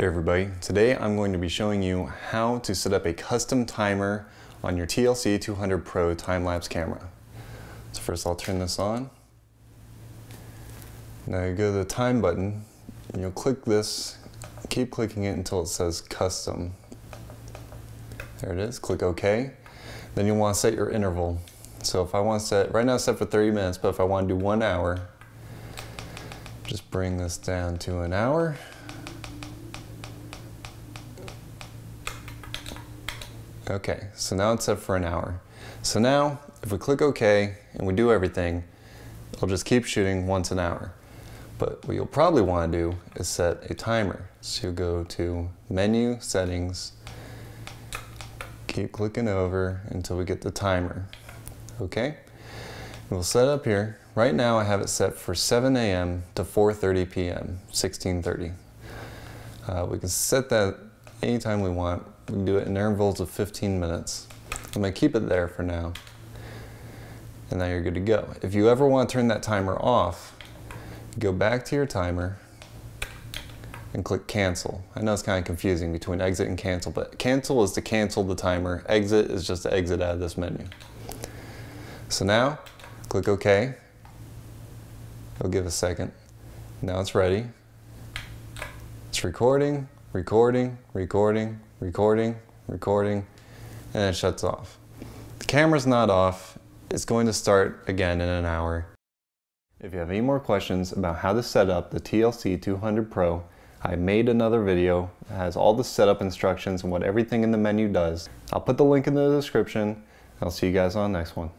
Hey everybody, today I'm going to be showing you how to set up a custom timer on your TLC 200 Pro time-lapse camera. So first I'll turn this on. Now you go to the time button and you'll click this, keep clicking it until it says custom. There it is, click OK. Then you'll want to set your interval. So if I want to set, right now it's set for 30 minutes, but if I want to do one hour, just bring this down to an hour. Okay, so now it's set for an hour. So now, if we click OK and we do everything, it'll just keep shooting once an hour. But what you'll probably want to do is set a timer. So you go to Menu, Settings, keep clicking over until we get the timer. Okay? We'll set up here. Right now I have it set for 7 a.m. to 4.30 p.m., 16.30. Uh, we can set that anytime we want. We can do it in intervals of 15 minutes. I'm to keep it there for now. And now you're good to go. If you ever want to turn that timer off, go back to your timer and click cancel. I know it's kind of confusing between exit and cancel, but cancel is to cancel the timer. Exit is just to exit out of this menu. So now, click OK. It'll give a second. Now it's ready. It's recording, recording, recording, recording, recording, and it shuts off. The camera's not off. It's going to start again in an hour. If you have any more questions about how to set up the TLC 200 Pro, I made another video that has all the setup instructions and what everything in the menu does. I'll put the link in the description. I'll see you guys on the next one.